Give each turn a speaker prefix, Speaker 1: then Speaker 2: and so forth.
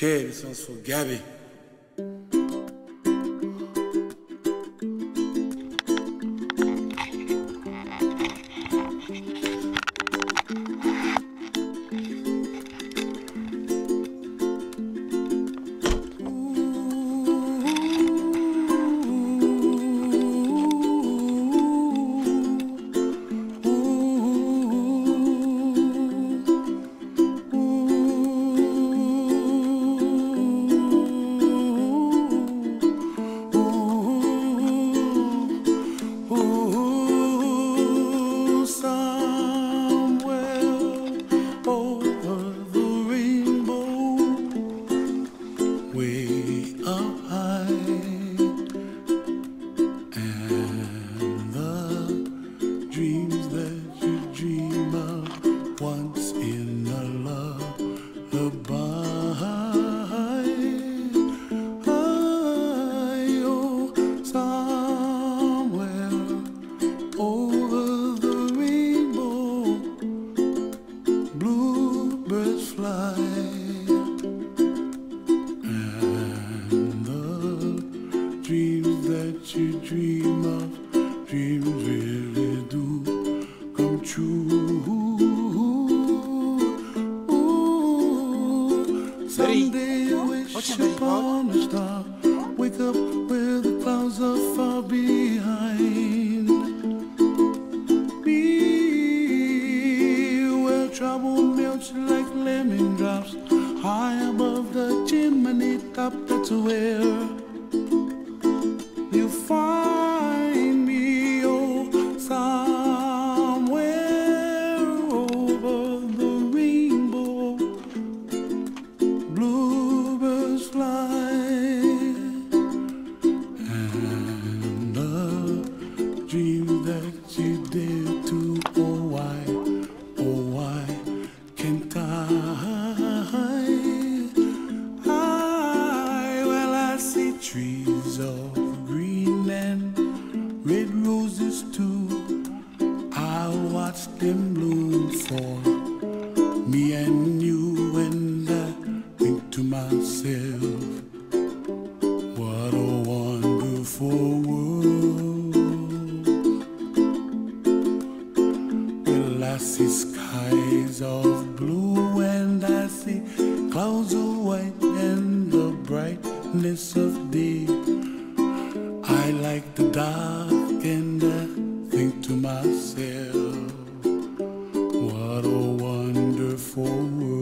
Speaker 1: Care in the sense for Gabi. That you dream of, dreams really do come true. Someday you wish
Speaker 2: What's your name,
Speaker 1: upon a star, wake up where the clouds are far behind. Me where trouble melts like lemon drops. High above the chimney top. That's where you find me, oh, somewhere over the rainbow. Bluebirds fly and the dreams that you dare to. Oh, why, oh, why can't I? I, well, I see trees green and red roses too. I watch them bloom for me and you, and I think to myself. What a wonderful world. Well, I see skies of blue and I see clouds of white and the brightness of day. I like the dark and I think to myself, what a wonderful world.